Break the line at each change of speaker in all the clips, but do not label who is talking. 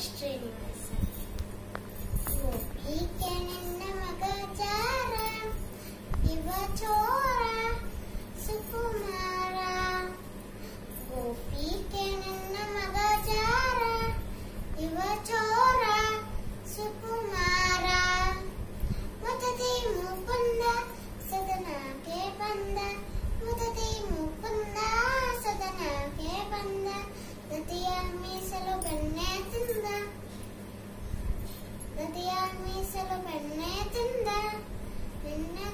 restraining myself. Gopi Kananda Magacharam Ivachora പെണ്ണേ തിന്ത. നിന്നെ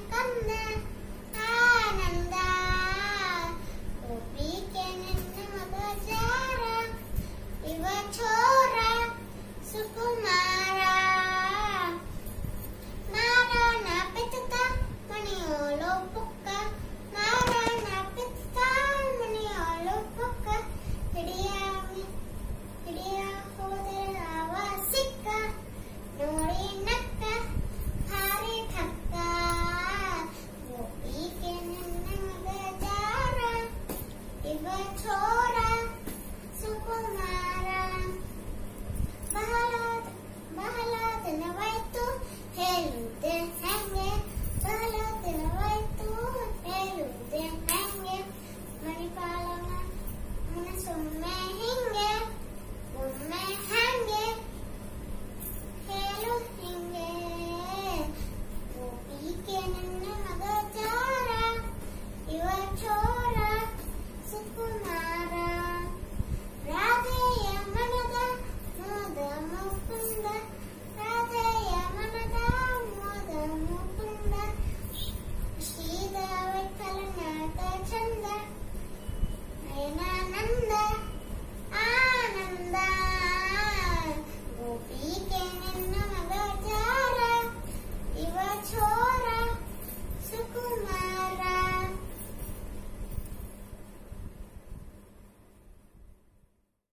Nana, Nana.